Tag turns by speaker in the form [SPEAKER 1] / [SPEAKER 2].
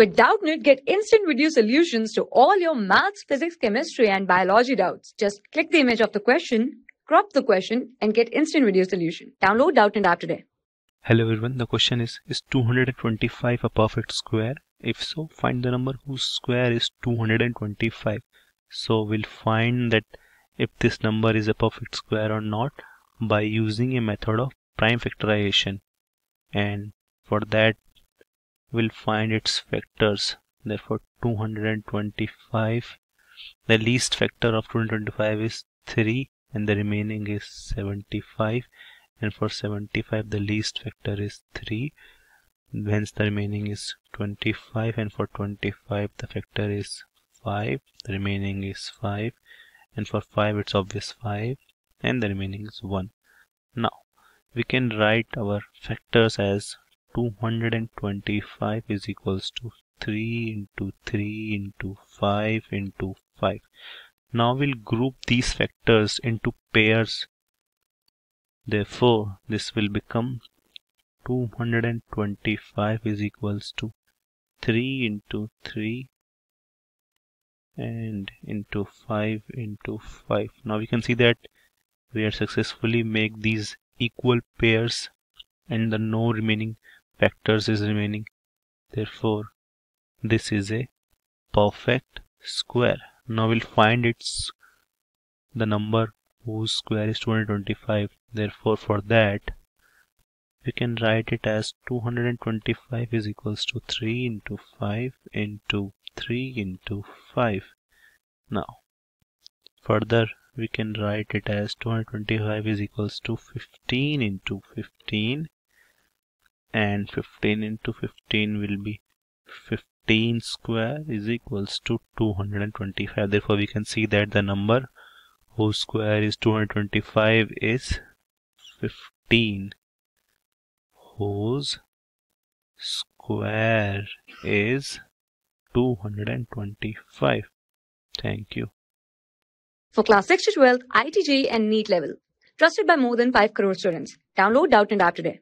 [SPEAKER 1] With Doubtnut, get instant video solutions to all your maths, physics, chemistry, and biology doubts. Just click the image of the question, crop the question, and get instant video solution. Download Doubtnut app today.
[SPEAKER 2] Hello everyone, the question is Is 225 a perfect square? If so, find the number whose square is 225. So we'll find that if this number is a perfect square or not by using a method of prime factorization. And for that will find its factors therefore 225 the least factor of 225 is 3 and the remaining is 75 and for 75 the least factor is 3 hence the remaining is 25 and for 25 the factor is 5 the remaining is 5 and for 5 it's obvious 5 and the remaining is 1 now we can write our factors as 225 is equals to 3 into 3 into 5 into 5. Now we'll group these factors into pairs. Therefore, this will become 225 is equals to 3 into 3 and into 5 into 5. Now we can see that we are successfully make these equal pairs and the no remaining factors is remaining. Therefore this is a perfect square. Now we'll find its the number whose square is 225 therefore for that we can write it as 225 is equals to 3 into 5 into 3 into 5 now further we can write it as 225 is equals to 15 into 15 and 15 into 15 will be 15 square is equals to 225 therefore we can see that the number whose square is 225 is 15 whose square is 225 thank you
[SPEAKER 1] For class 6 to 12, IIT JEE and NEET level. Trusted by more than 5 crore students. Download Doubtnut app today.